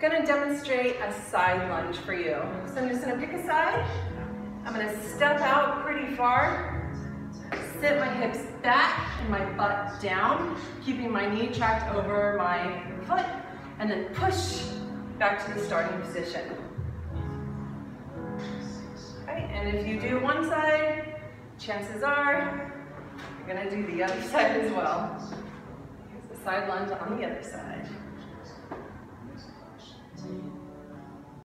gonna demonstrate a side lunge for you. So I'm just gonna pick a side. I'm gonna step out pretty far, sit my hips back and my butt down, keeping my knee tracked over my foot, and then push back to the starting position. Right, and if you do one side, chances are you're gonna do the other side as well. Here's the side lunge on the other side.